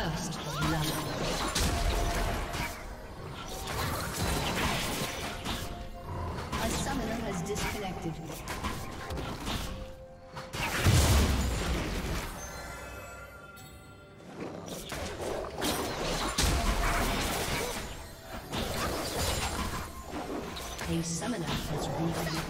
First blood. A summoner has disconnected. A summoner has reconnected.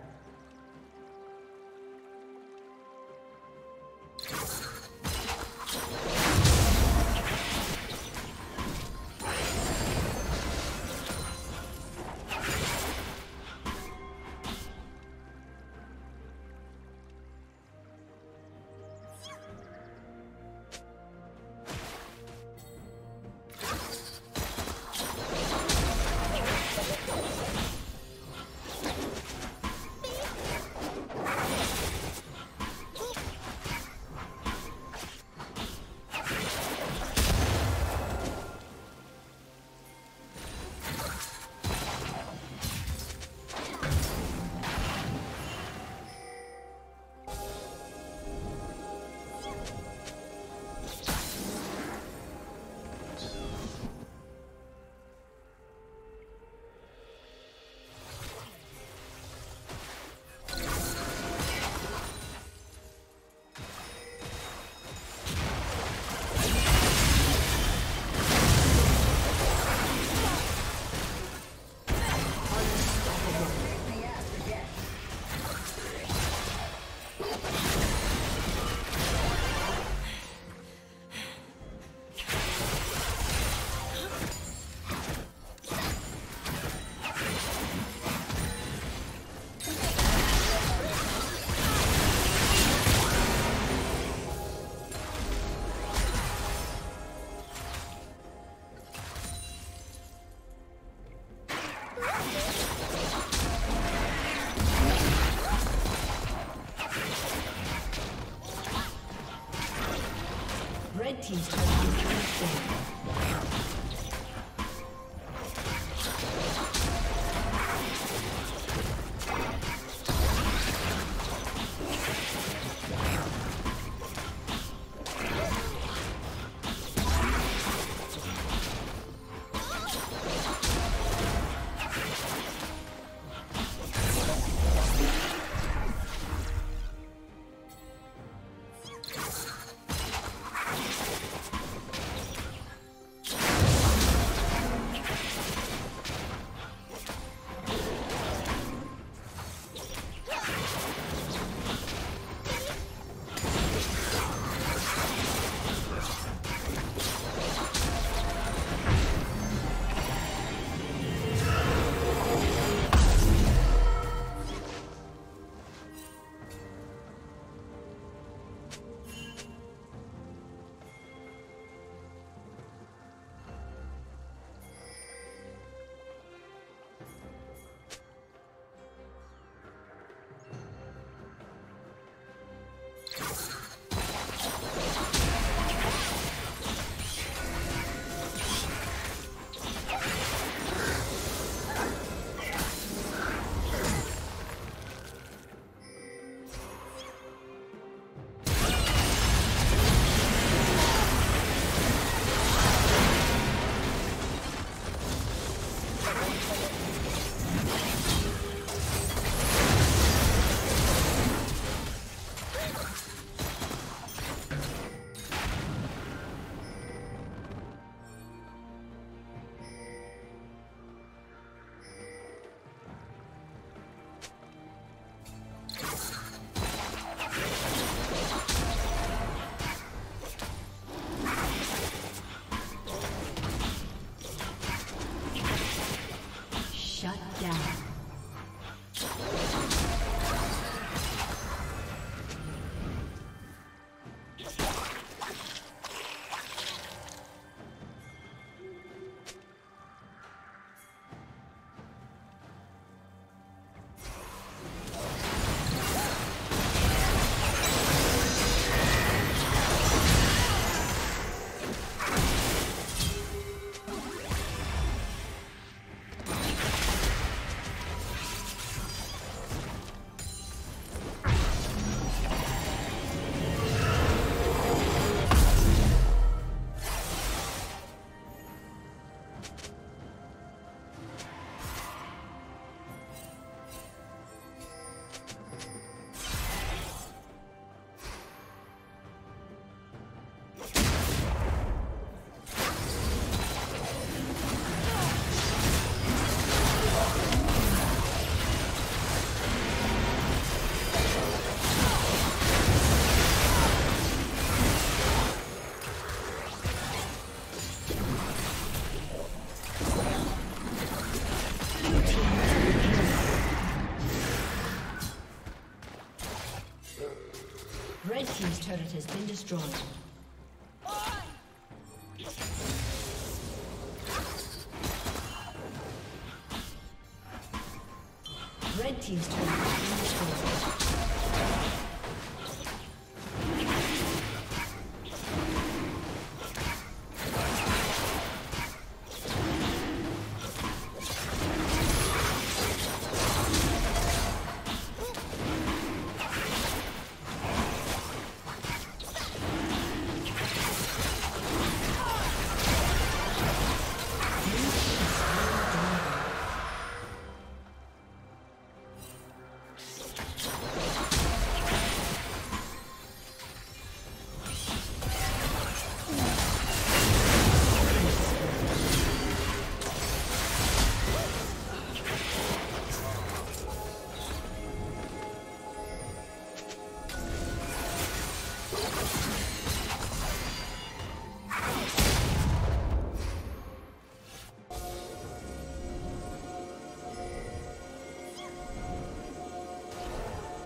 Team's turret destroyed. Red Team's turret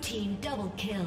Team double kill.